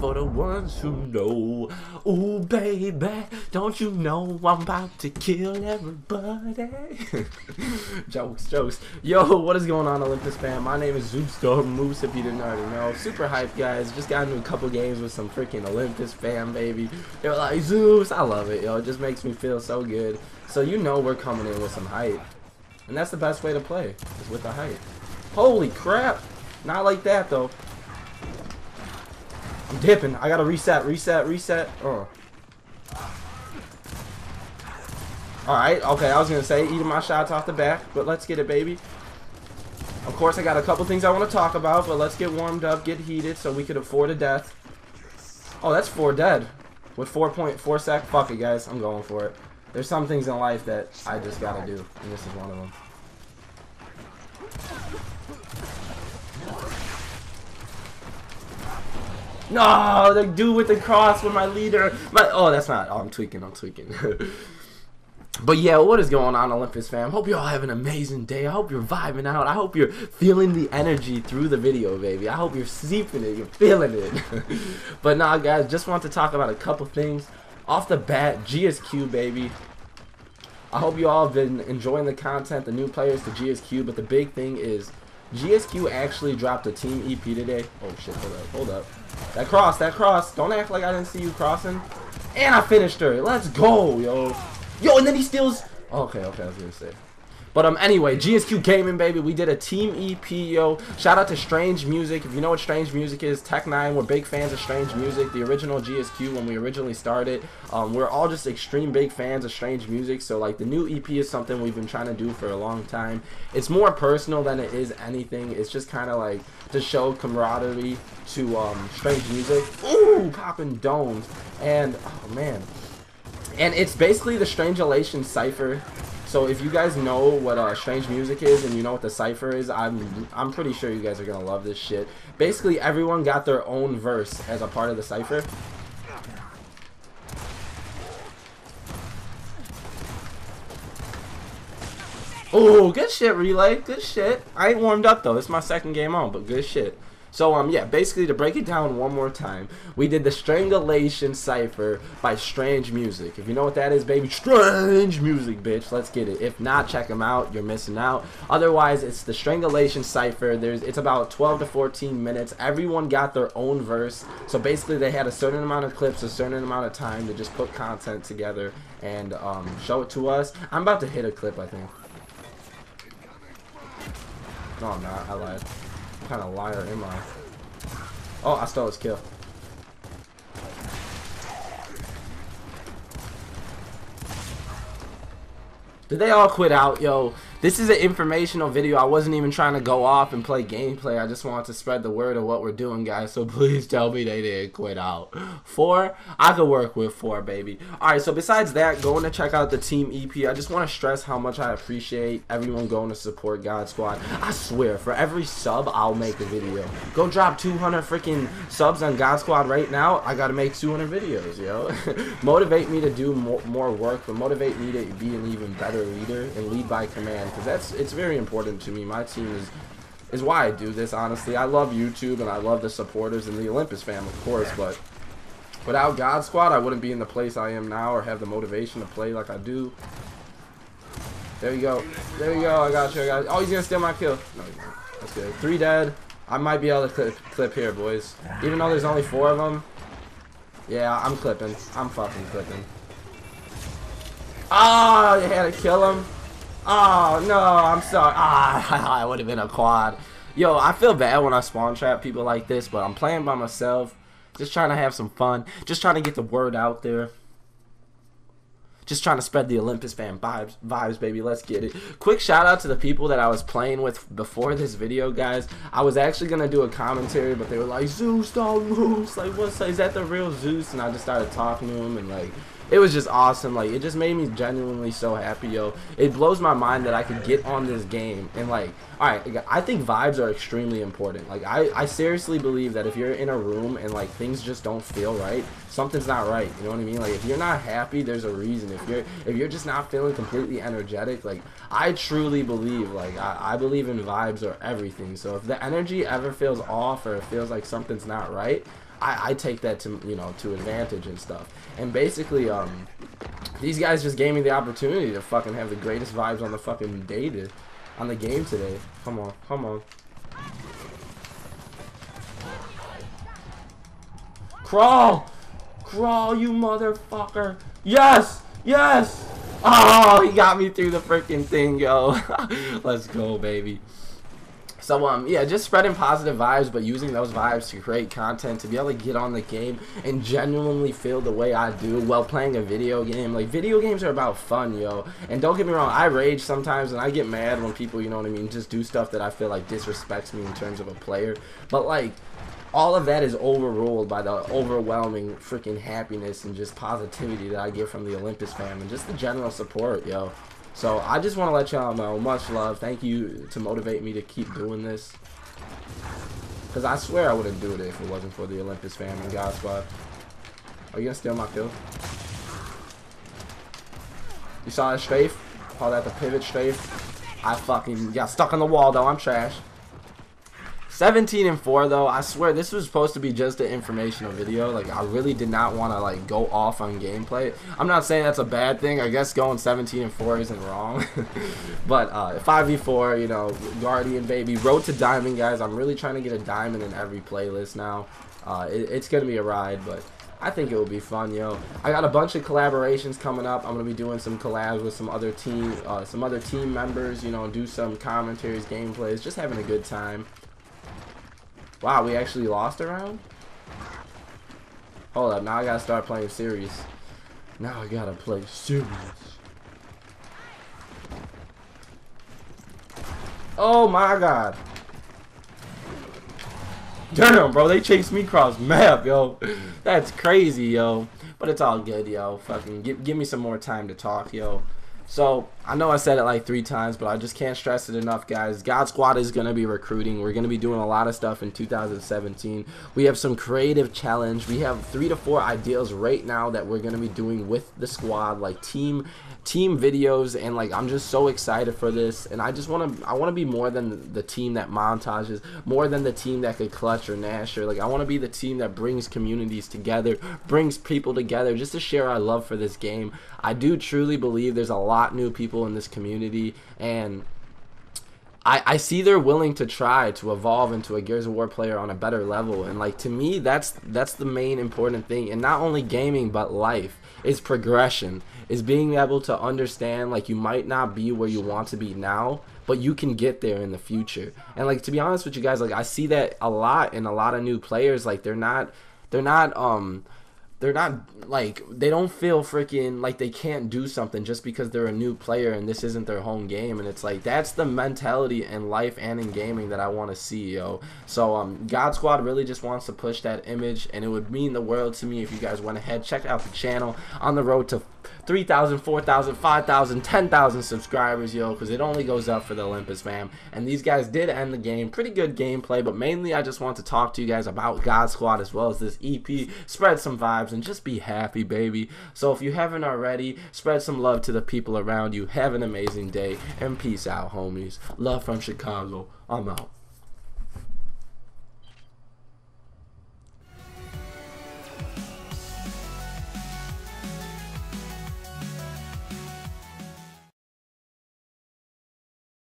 for the ones who know. Ooh, baby, don't you know I'm about to kill everybody? jokes, jokes. Yo, what is going on, Olympus fam? My name is Zeus Da Moose, if you didn't already know. Super hype, guys. Just got into a couple games with some freaking Olympus fam, baby. They were like, Zeus, I love it, yo. It just makes me feel so good. So you know we're coming in with some hype. And that's the best way to play, is with the hype. Holy crap! Not like that, though. I'm dipping. I gotta reset, reset, reset. Oh. Alright, okay, I was gonna say eating my shots off the back, but let's get it, baby. Of course, I got a couple things I want to talk about, but let's get warmed up, get heated, so we could afford a death. Oh, that's four dead. With 4.4 sec? Fuck it, guys. I'm going for it. There's some things in life that I just gotta do, and this is one of them. No, the dude with the cross with my leader. My oh, that's not. Oh, I'm tweaking. I'm tweaking. but yeah, what is going on, Olympus fam? Hope you all have an amazing day. I hope you're vibing out. I hope you're feeling the energy through the video, baby. I hope you're seeping it. You're feeling it. but nah, guys, just want to talk about a couple things. Off the bat, GSQ, baby. I hope you all have been enjoying the content, the new players to GSQ. But the big thing is GSQ actually dropped a team EP today. Oh shit, hold up, hold up. That cross, that cross. Don't act like I didn't see you crossing. And I finished her. Let's go, yo. Yo, and then he steals. Okay, okay, I was gonna say. But um, anyway, GSQ Gaming, baby, we did a Team EP, yo. Shout out to Strange Music. If you know what Strange Music is, Tech N9ne, we're big fans of Strange Music. The original GSQ when we originally started. Um, we're all just extreme big fans of Strange Music. So like the new EP is something we've been trying to do for a long time. It's more personal than it is anything. It's just kind of like to show camaraderie to um, Strange Music. Ooh, popping domes. And oh man. And it's basically the Strangulation Cypher so if you guys know what uh, Strange Music is and you know what the cipher is, I'm I'm pretty sure you guys are gonna love this shit. Basically, everyone got their own verse as a part of the cipher. Oh, good shit, Relay. Good shit. I ain't warmed up, though. It's my second game on, but good shit. So um yeah, basically to break it down one more time, we did the Strangulation Cypher by Strange Music. If you know what that is, baby, Strange Music, bitch. Let's get it. If not, check them out. You're missing out. Otherwise, it's the Strangulation Cypher. There's it's about 12 to 14 minutes. Everyone got their own verse. So basically, they had a certain amount of clips, a certain amount of time to just put content together and um, show it to us. I'm about to hit a clip, I think. No, I'm not. I lied kind of liar am I? Oh, I stole his kill. Did they all quit out? Yo, this is an informational video. I wasn't even trying to go off and play gameplay. I just wanted to spread the word of what we're doing, guys. So please tell me they didn't quit out. Four? I could work with four, baby. Alright, so besides that, going to check out the team EP, I just want to stress how much I appreciate everyone going to support God Squad. I swear, for every sub, I'll make a video. Go drop 200 freaking subs on God Squad right now. I got to make 200 videos, yo. motivate me to do more, more work, but motivate me to be an even better leader and lead by command because that's it's very important to me. My team is is why I do this. Honestly, I love YouTube and I love the supporters and the Olympus fam, of course. But without God Squad, I wouldn't be in the place I am now or have the motivation to play like I do. There you go. There you go. I got you. I got you. Oh, he's gonna steal my kill. No, he's not. That's good. Three dead. I might be able to clip, clip here, boys. Even though there's only four of them. Yeah, I'm clipping. I'm fucking clipping. Ah, oh, you had to kill him. Oh, no, I'm sorry. Ah, I would have been a quad. Yo, I feel bad when I spawn trap people like this, but I'm playing by myself. Just trying to have some fun. Just trying to get the word out there. Just trying to spread the Olympus fan vibes, vibes, baby. Let's get it. Quick shout out to the people that I was playing with before this video, guys. I was actually gonna do a commentary, but they were like, Zeus, don't lose. Like, what's is that the real Zeus? And I just started talking to him and like it was just awesome. Like it just made me genuinely so happy, yo. It blows my mind that I could get on this game and like, all right, I think vibes are extremely important. Like I, I seriously believe that if you're in a room and like things just don't feel right, something's not right. You know what I mean? Like if you're not happy, there's a reason. If you're if you're just not feeling completely energetic, like I truly believe, like I, I believe in vibes or everything. So if the energy ever feels off or it feels like something's not right, I, I take that to you know to advantage and stuff. And basically, um, these guys just gave me the opportunity to fucking have the greatest vibes on the fucking day to, on the game today. Come on, come on. Crawl! Crawl, you motherfucker! Yes! Yes! Oh, he got me through the freaking thing, yo. Let's go, baby. So um yeah, just spreading positive vibes, but using those vibes to create content to be able to get on the game and genuinely feel the way I do while playing a video game. Like video games are about fun, yo. And don't get me wrong, I rage sometimes and I get mad when people, you know what I mean, just do stuff that I feel like disrespects me in terms of a player. But like all of that is overruled by the overwhelming freaking happiness and just positivity that I get from the Olympus fam and just the general support, yo. So I just want to let y'all know, much love. Thank you to motivate me to keep doing this. Because I swear I wouldn't do it if it wasn't for the Olympus fam and God Squad. Are you going to steal my kill? You saw that strafe? Call that the pivot strafe? I fucking got stuck on the wall though. I'm trash. 17 and 4 though i swear this was supposed to be just an informational video like i really did not want to like go off on gameplay i'm not saying that's a bad thing i guess going 17 and 4 isn't wrong but uh 5v4 you know guardian baby road to diamond guys i'm really trying to get a diamond in every playlist now uh it, it's gonna be a ride but I think it will be fun, yo. I got a bunch of collaborations coming up. I'm gonna be doing some collabs with some other team, uh, some other team members. You know, do some commentaries, gameplays, just having a good time. Wow, we actually lost a round? Hold up, now I gotta start playing serious. Now I gotta play serious. Oh my god. Damn, bro, they chased me across map, yo. That's crazy, yo. But it's all good, yo. Fucking give, give me some more time to talk, yo. So I know I said it like three times, but I just can't stress it enough, guys. God Squad is going to be recruiting. We're going to be doing a lot of stuff in 2017. We have some creative challenge. We have three to four ideas right now that we're going to be doing with the squad, like team team videos and like I'm just so excited for this and I just want to I want to be more than the team that montages more than the team that could clutch or nash or like I want to be the team that brings communities together brings people together just to share our love for this game I do truly believe there's a lot new people in this community and I, I see they're willing to try to evolve into a Gears of War player on a better level and like to me that's that's the main important thing and not only gaming but life is progression is being able to understand like you might not be where you want to be now but you can get there in the future and like to be honest with you guys like i see that a lot in a lot of new players like they're not they're not um they're not like they don't feel freaking like they can't do something just because they're a new player and this isn't their home game. And it's like that's the mentality in life and in gaming that I want to see yo. So um God Squad really just wants to push that image and it would mean the world to me if you guys went ahead. Check out the channel. On the road to 3,000, 4,000, 5,000, 10,000 subscribers, yo, because it only goes up for the Olympus fam. And these guys did end the game. Pretty good gameplay, but mainly I just want to talk to you guys about God Squad as well as this EP. Spread some vibes and just be happy, baby. So if you haven't already, spread some love to the people around you. Have an amazing day, and peace out, homies. Love from Chicago. I'm out.